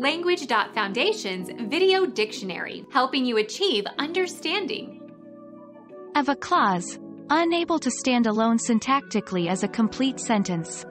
Language.Foundation's Video Dictionary, helping you achieve understanding. Of a clause, unable to stand alone syntactically as a complete sentence.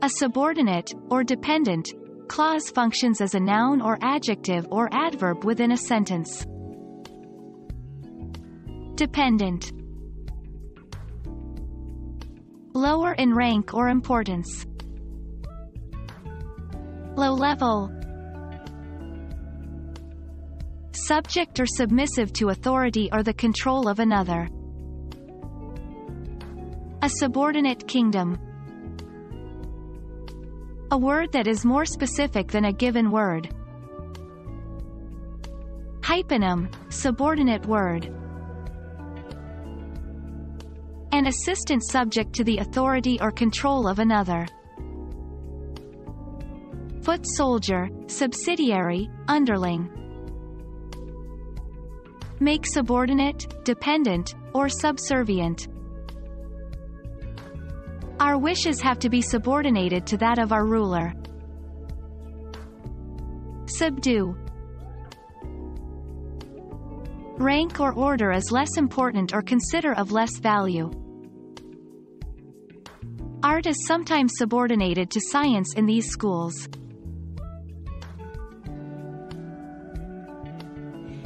A subordinate, or dependent, clause functions as a noun or adjective or adverb within a sentence. Dependent Lower in rank or importance. Low level Subject or submissive to authority or the control of another. A subordinate kingdom. A word that is more specific than a given word. Hyponym, subordinate word. An assistant subject to the authority or control of another. Foot soldier, subsidiary, underling. Make subordinate, dependent, or subservient. Our wishes have to be subordinated to that of our ruler. Subdue. Rank or order is less important or consider of less value. Art is sometimes subordinated to science in these schools.